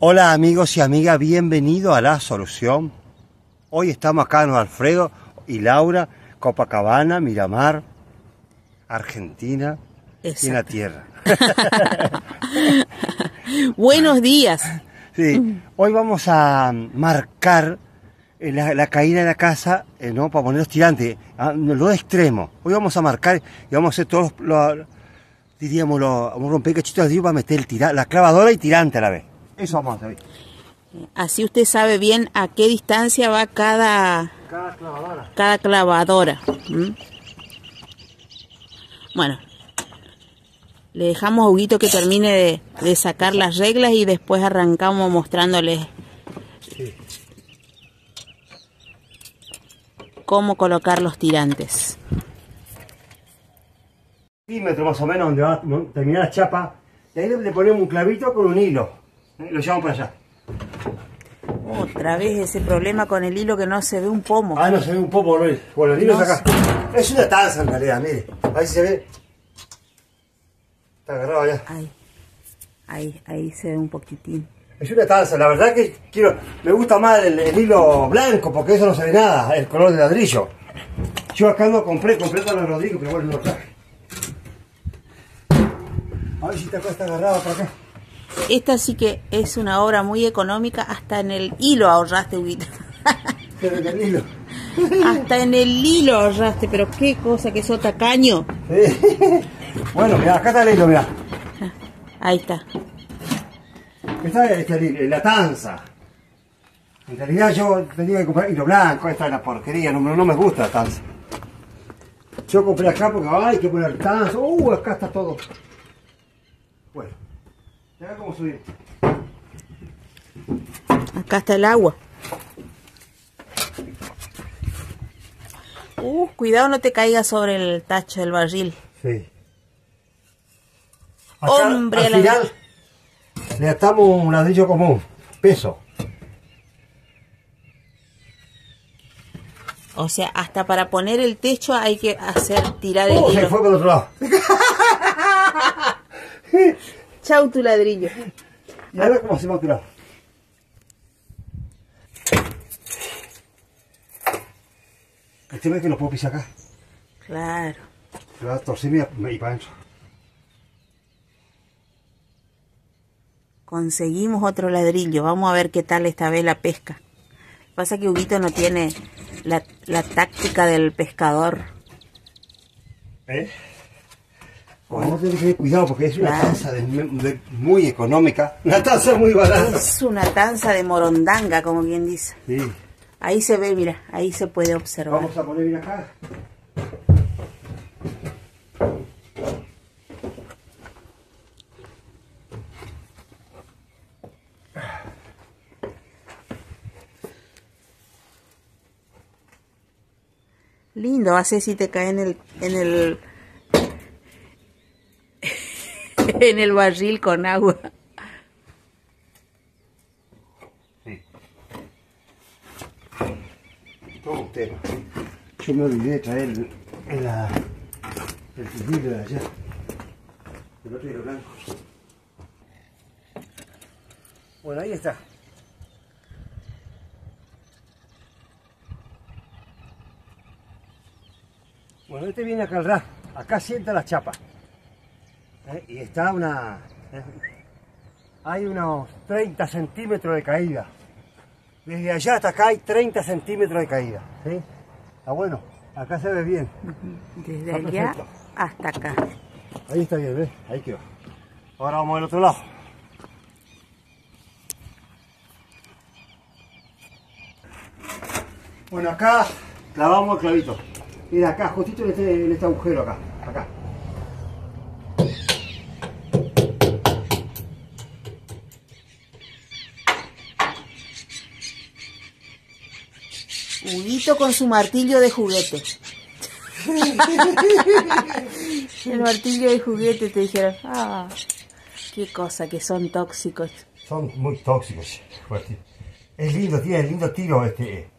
Hola amigos y amigas, bienvenido a La Solución. Hoy estamos acá en Alfredo y Laura, Copacabana, Miramar, Argentina y en la tierra. Buenos días. Sí, hoy vamos a marcar eh, la, caída de la casa, eh, ¿no? Para poner los tirantes, a lo extremo. Hoy vamos a marcar y vamos a hacer todos los, diríamos, los, vamos a romper cachitos de Dios para meter el la clavadora y tirante a la vez. Eso vamos a hacer. Así usted sabe bien a qué distancia va cada, cada clavadora. Cada clavadora. Bueno, le dejamos a Huguito que termine de, sacar las reglas y después arrancamos mostrándoles cómo colocar los tirantes. Centímetro más o menos donde va a terminar la chapa. Y ahí le ponemos un clavito con un hilo. Lo llevamos para allá. Otra vez ese problema con el hilo que no se ve un pomo. Ah, no se ve un pomo, no. Bueno, el hilo es acá. Es una taza en realidad, mire. Ahí se ve. Está agarrado allá. Ahí. Ahí, ahí se ve un poquitín. Es una taza, la verdad que quiero, me gusta más el, hilo blanco porque eso no se ve nada, el color de ladrillo. Yo acá no compré, compré para los Rodrigo, pero bueno, no traje. A ver si está acá está agarrado para acá. Esta sí que es una obra muy económica, hasta en el hilo ahorraste, Huguito. en el hilo. Hasta en el hilo ahorraste, pero qué cosa que sos tacaño. bueno, mira, acá está el hilo, mira. Ahí está. Esta es la tanza. En realidad yo tenía que comprar hilo blanco, esta es la porquería, no, no me gusta la tanza. Yo compré acá porque hay que poner tanza, uh, acá está todo. Bueno. Cómo subir. Acá está el agua. Uh, cuidado no te caigas sobre el tacho del barril. Sí. Hombre, al final le atamos un ladrillo común, peso. O sea, hasta para poner el techo hay que hacer tirar el oh, se fue por otro lado. Chau tu ladrillo. ¿Y ahora cómo a tirar? Este ve que lo puedo pisar acá. Claro. Lo va a torcer y para adentro. Conseguimos otro ladrillo. Vamos a ver qué tal esta vez la pesca. Pasa que Huguito no tiene la, la táctica del pescador. ¿Eh? Tener que tener cuidado porque es una tanza muy económica, una tanza muy barata. Es una tanza de morondanga, como quien dice. Sí. Ahí se ve, mira, ahí se puede observar. Vamos a poner bien acá. Lindo, hace si te cae en el, en el en el barril con agua. Sí. Todo un tema. Yo me olvidé de traer el, el, el de allá. El otro hilo blanco. Bueno, ahí está. Bueno, este viene acá al. Acá sienta la chapa. ¿Eh? y está una... ¿eh? hay unos 30 centímetros de caída. Desde allá hasta acá hay 30 centímetros de caída. ¿sí? Está bueno, acá se ve bien. Desde allá hasta acá. Ahí está bien, ¿ves? Ahí quedó. Ahora vamos al otro lado. Bueno, acá clavamos el clavito. Mira acá, justito en este, en este agujero acá. Acá. Huguito con su martillo de juguete. el martillo de juguete te dijeron, ah, qué cosa que son tóxicos. Son muy tóxicos. Es lindo, tiene lindo tiro este.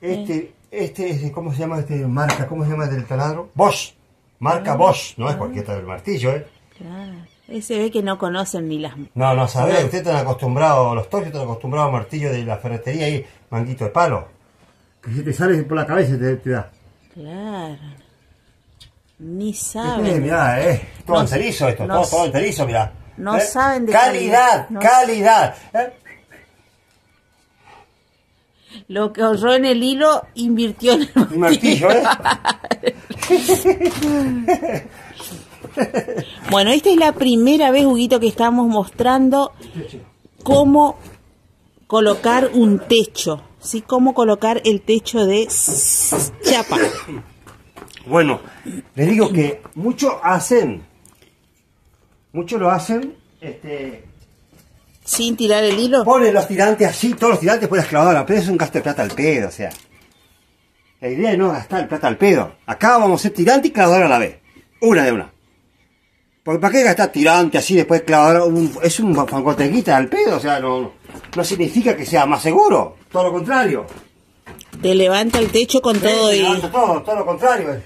Este, este es, ¿cómo se llama este marca? ¿Cómo se llama del taladro? Bosch. Marca ah. Bosch, no es cualquier del martillo, ¿eh? Claro. Eh, Se ve que no conocen ni las... No, no sabés, ustedes están acostumbrados, los torcios están acostumbrados al martillo de la ferretería y manguito de palo. Que si te sale por la cabeza te, te da. Claro. Ni saben. mirá, eh, todo No- enterizo esto, no todo, todo enterizo, mirá. no ¿Eh? saben de calidad. calidad, no calidad. ¿eh? Lo que ahorró en el hilo, invirtió en el Un martillo, ¿eh? Bueno, esta es la primera vez, Huguito, que estamos mostrando cómo colocar un techo, ¿sí? Cómo colocar el techo de chapa. Bueno, les digo que muchos hacen, muchos lo hacen, este, Sin tirar el hilo. ponen los tirantes así, todos los tirantes por la excavadora, pero es un gasto de plata al pedo, o sea. La idea es no gastar plata al pedo. Acá vamos a hacer tirante y clavadora a la vez. Una de una. Porque ¿para qué gastar tirante así después clavadora? Un- es un fangotequita al pedo, o sea, no, no significa que sea más seguro. Todo lo contrario. Te levanta el techo con todo y levanta todo, todo lo contrario.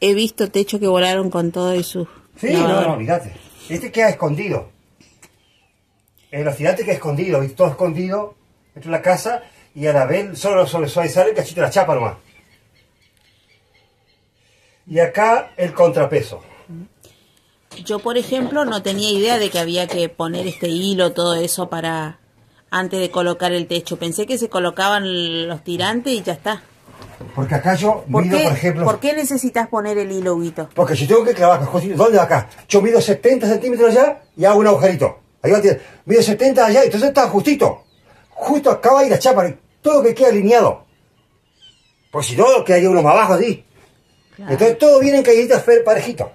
he visto techos que volaron con todo y sus Sí, no, no, olvídate. Este queda escondido. El oscilante queda escondido, ¿viste? todo escondido dentro de la casa y a la vez solo, solo, sale el cachito de la chapa nomás. Y acá el contrapeso. Yo, por ejemplo, no tenía idea de que había que poner este hilo, todo eso para antes de colocar el techo. Pensé que se colocaban los tirantes y ya está. Porque acá yo ¿Por mido, qué, por ejemplo. ¿Por qué necesitas poner el hilo, Huguito? Porque si tengo que clavar, ¿dónde va acá? Yo mido 70 centímetros allá y hago un agujerito. Ahí va, tiene- mido 70 allá, entonces está justito. Justo acá va a ir la chapa, todo que queda alineado. Pues si no, quedaría uno más abajo así. Claro. Entonces todo viene en caíditas parejitos.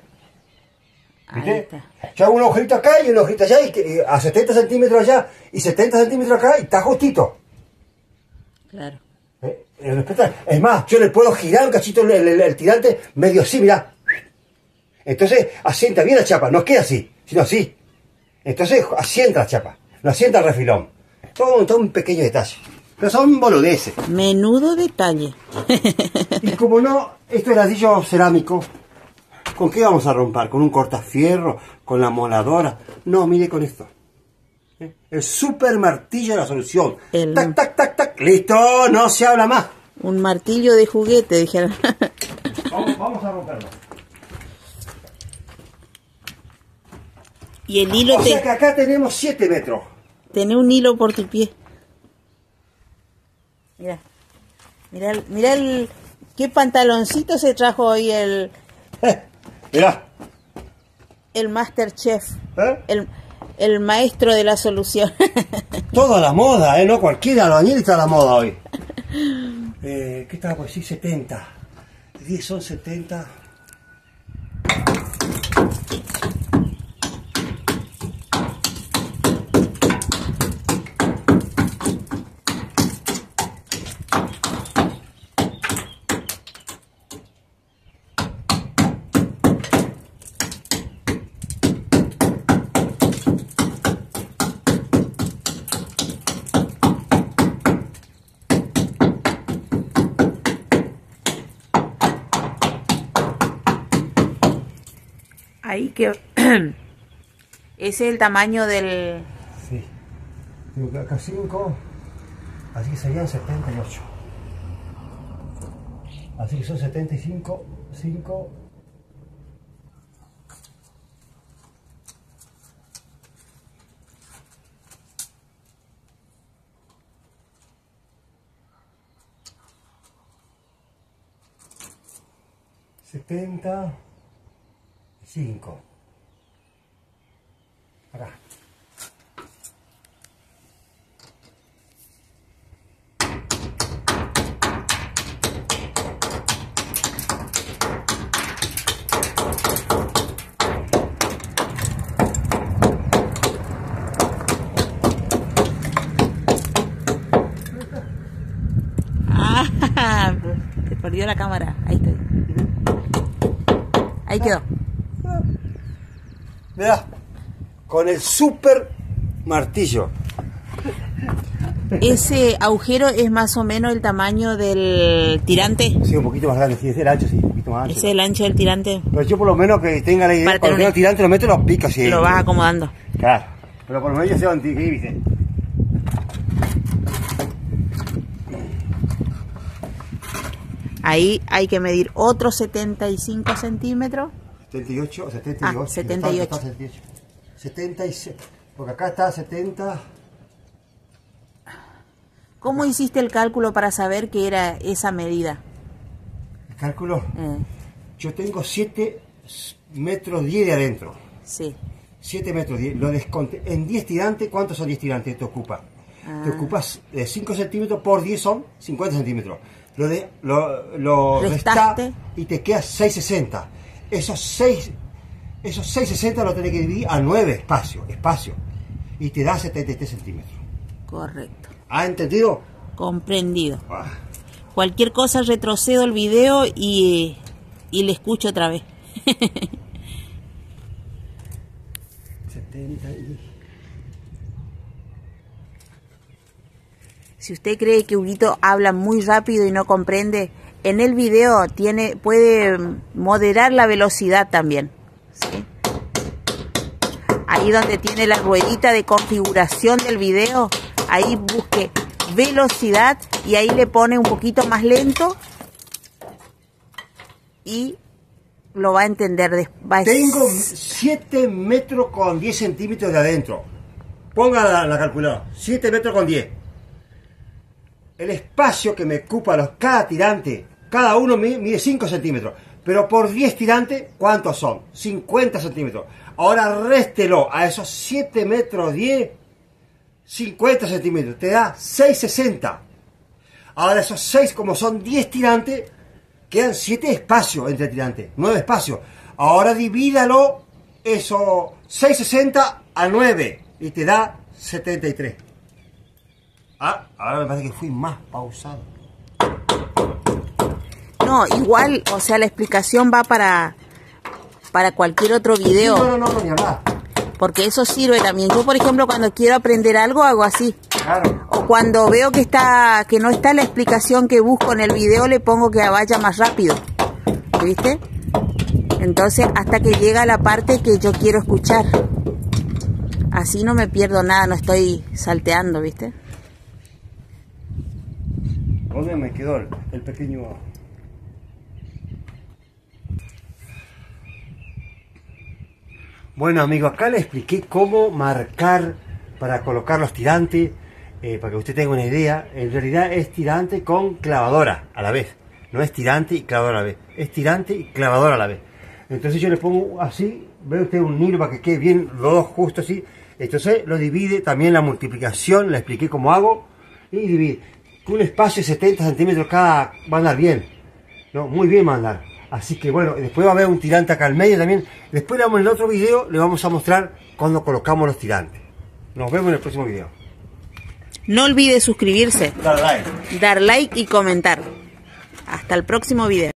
Ahí ¿Viste? está. Yo hago un agujerito acá y un agujerito allá, y a 70 centímetros allá y 70 centímetros acá y está justito. Claro. ¿Eh? Eh, Es más, yo le puedo girar un cachito el, el- el tirante medio así, mirá. Entonces asienta bien la chapa, no queda así, sino así. Entonces asienta la chapa, no asienta el refilón. Todo, todo un pequeño detalle. Pero son boludeces. Menudo detalle. Y como no, esto es ladrillo cerámico, ¿con qué vamos a romper? ¿Con un cortafierro? ¿Con la moladora? No, mire con esto. ¿Eh? El super martillo de la solución. El- Tac, tac, tac, tac. Listo, no se habla más. Un martillo de juguete, dijeron. Vamos, vamos a romperlo. y el hilo O te... sea que acá tenemos 7 metros. Tené un hilo por tu pie. Mira. Mira, el- mira el... ¿Qué pantaloncito se trajo hoy el, Mirá. el Masterchef? ¿eh? El, el maestro de la solución. Todo a la moda, ¿eh? No cualquiera, añiles está a la moda hoy. Eh, ¿Qué estaba por decir? 70. 10 son 70. Ahí que... Es el tamaño del... Sí. Digo acá 5. Así que serían 78. Así que son 75. 5. Setenta cinco. Acá. Ah, te perdió la cámara. Ahí estoy. Ahí quedó. Mirá, con el super martillo. Ese agujero es más o menos el tamaño del tirante. Sí, un poquito más grande, sí, es el ancho, sí, un poquito. más ancho. Ese es el ancho del tirante. Pero yo por lo menos que tenga la idea, Para cuando tener tengo tirante lo meto los picos así. Lo vas acomodando. Claro. Pero por lo menos yo sé dónde ¿viste? Ahí hay que medir otros 75 centímetros. 78 o 78. Ah, 78. Está, está 78. 76. Porque acá está 70. ¿Cómo hiciste el cálculo para saber que era esa medida? El cálculo. Eh, Yo tengo 7 metros 10 de adentro. sí. 7 metros 10. Lo desconté. En 10 tirantes, ¿cuántos son 10 tirantes? Te ocupa. Ah. Te ocupas eh, 5 centímetros por 10 son 50 centímetros. Lo, de, lo, lo resta y te queda 6,60. Esos 6 esos 6,60 lo tenés que dividir a 9 espacio, espacio. Y te da 73 centímetros. Correcto. ¿Has entendido? Comprendido. Ah, Cualquier cosa retrocedo el video y, y le escucho otra vez. 70 y... Si usted cree que Huguito habla muy rápido y no comprende, en el video tiene puede moderar la velocidad también. Ahí donde tiene la ruedita de configuración del video, ahí busque velocidad y ahí le pone un poquito más lento y lo va a entender. des- va a- Tengo 7 metros con 10 centímetros de adentro. Ponga la, la calculadora. 7 metros con 10. El espacio que me ocupa los, cada tirante, cada uno mi- mide 5 centímetros. Pero por 10 tirantes, ¿cuántos son? 50 centímetros. Ahora réstelo a esos 7 metros 10, 50 centímetros. Te da 6,60. Ahora esos 6, como son 10 tirantes, quedan 7 espacios entre tirantes, 9 espacios. Ahora divídalo, eso 660 a 9 y te da 73. Ah, ahora me parece que fui más pausado. No, igual, o sea, la explicación va para para cualquier otro video. No, no, no, no, ni hablar. porque eso sirve también. Yo, por ejemplo, cuando quiero aprender algo, hago así. Claro. O cuando veo que está que no está la explicación que busco en el video, le pongo que vaya más rápido. ¿Viste? Entonces, hasta que llega la parte que yo quiero escuchar. Así no me pierdo nada, no estoy salteando, ¿viste? ¿Dónde me quedó el, pequeño... Bueno amigos, acá le expliqué cómo marcar para colocar los tirantes, eh, para que usted tenga una idea. En realidad es tirante con clavadora a la vez. No es tirante y clavadora a la vez. Es tirante y clavadora a la vez. Entonces yo le pongo así, ve usted un hilo para que quede bien los dos justo así. Entonces lo divide, también la multiplicación, le expliqué cómo hago. Y divide. Un espacio de 70 centímetros cada va a andar bien. ¿no? Muy bien va a andar. Así que bueno, después va a haber un tirante acá al medio también. Después en el otro video, le vamos a mostrar cuando colocamos los tirantes. Nos vemos en el próximo video. No olvide suscribirse, Dale like. dar like y comentar. Hasta el próximo video.